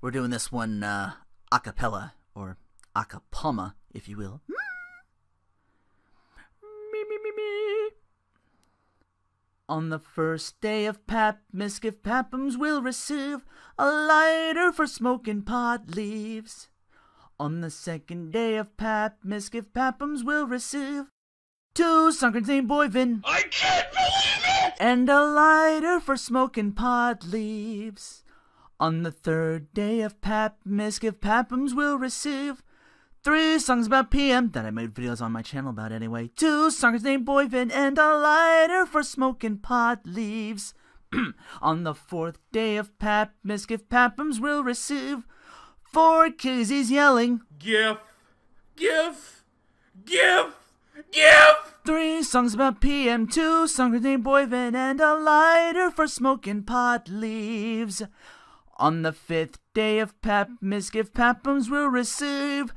We're doing this one uh, a cappella, or a capoma, if you will. Me, me, me, me. On the first day of Pap, Miskiff Pappmus will receive a lighter for smoking pot leaves. On the second day of Pap, Miskiff Pappmus will receive two sunkerns named Boyvin. I can't believe it! And a lighter for smoking pot leaves. On the third day of Pap, Miskiff Pappmus will receive three songs about PM that I made videos on my channel about anyway. Two songs named Boyvin and a lighter for smoking pot leaves. on the fourth day of Pap, Miskiff Pappmus will receive four kizzies yelling. Gif, gif, gif, gif! Three songs about PM, two songs named Boyvin, and a lighter for smoking pot leaves. On the fifth day of Pap, Miskiff Pappmus will receive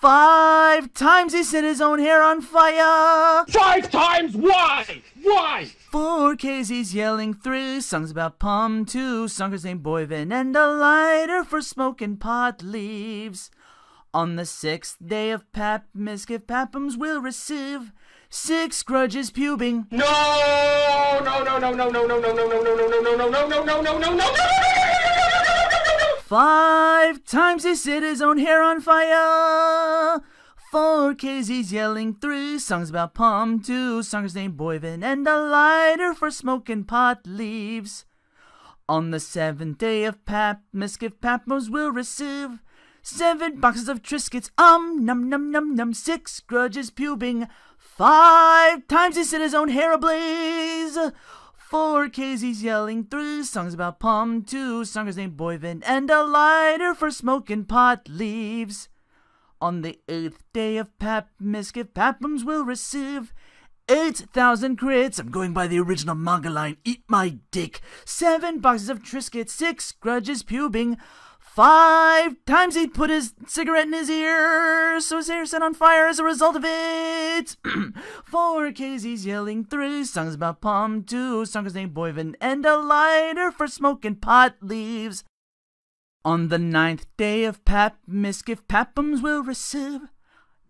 five times he set his own hair on fire. Five times why? Why? Four K's yelling, three songs about Pum, two songs named Boyvin, and a lighter for smoking pot leaves. On the sixth day of Pap, Miskiff Pappmus will receive six grudges pubing. No! No! No! No! No! No! No! No! No! No! No! No! No! No! No! No! No! No! No! Five times he set his own hair on fire. Four K's yelling, three songs about palm, two songs named Boyvin, and a lighter for smoking pot leaves. On the seventh day of Pap, Miskiff Pappmus will receive seven boxes of Triscuits, um, num, num, num, num, six grudges pubing. Five times he set his own hair ablaze. Four K's yelling, three songs about palm, two songs named Boyvin, and a lighter for smoking pot leaves. On the eighth day of Pap, Miskiff Pappmus will receive 8,000 crits. I'm going by the original manga line. Eat my dick. Seven boxes of Triscuits, six grudges pubing. Five times he put his cigarette in his ear, so his hair set on fire as a result of it. Four K's yelling, three songs about palm, two songs named Boyvin, and a lighter for smoking pot leaves. On the ninth day of Pap, Miskiff Pappmus will receive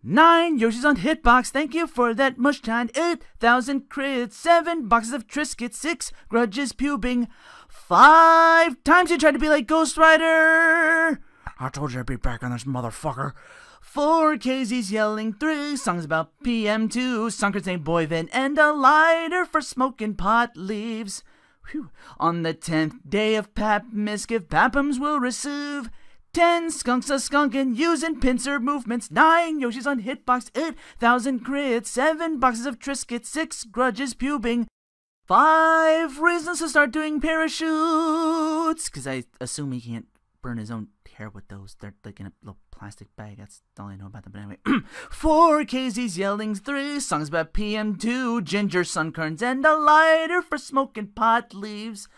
nine Yoshis on Hitbox. Thank you for that mush time. Eight thousand crits, seven boxes of Triscuits, six grudges pubing. Five times you tried to be like Ghost Rider. I told you I'd be back on this motherfucker. Four KZ's yelling, three songs about PM2, Sunker's named Boyvin, and a lighter for smoking pot leaves. Whew. On the tenth day of Pap, Miskiff Pappmus will receive ten skunks a skunkin' using pincer movements, nine Yoshis on hitbox, eight thousand crits, seven boxes of Triscuits, six grudges pubing, five reasons to start doing parachutes. Because I assume he can't burn his own hair with those. They're like in a little plastic bag. That's all I know about them. But anyway, four KZ's yelling, three songs about PM2, ginger sunkerns, and a lighter for smoking pot leaves.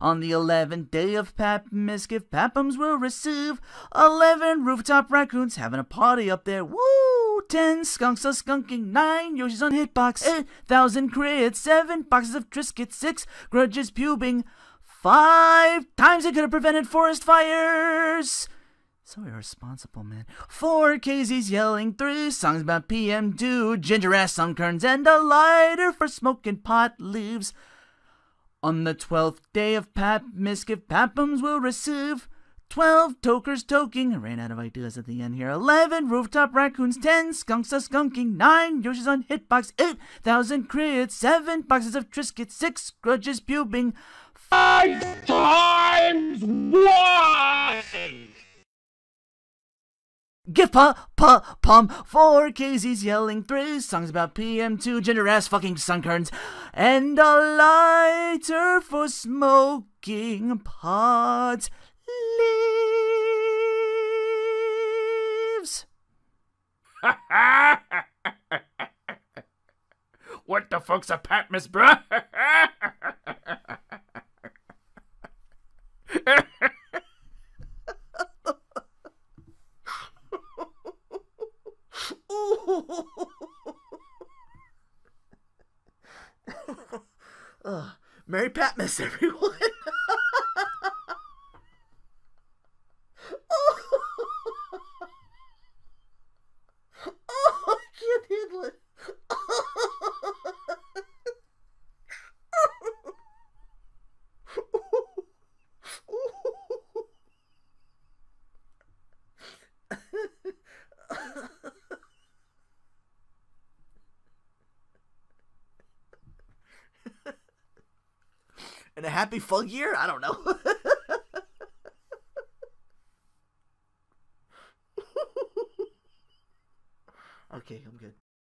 On the eleventh day of Pap, Miskiff Pappmus will receive eleven rooftop raccoons having a party up there. Woo! Ten skunks are skunking, nine Yoshis on hitbox, eight thousand crits, seven boxes of Triscuits, six grudges pubing, five times it could have prevented forest fires. So irresponsible, man. Four KZ's yelling, three songs about PM2, ginger ass sunkerns, and a lighter for smoking pot leaves. On the twelfth day of Pap, Miskiff Pappmus will receive twelve tokers toking. I ran out of ideas at the end here. Eleven rooftop raccoons, ten skunks a skunking, nine Yoshis on hitbox, eight thousand crits, seven boxes of Triscuits, six grudges pubing, Five times why? Give pa pa pum four KZ's yelling three songs about PM2 ginger ass fucking sunkerns and a lighter for smoking pot leaves. what the fuck's a Patmos, bruh? Ugh. Mary miss everyone. A happy full year? I don't know. okay, I'm good.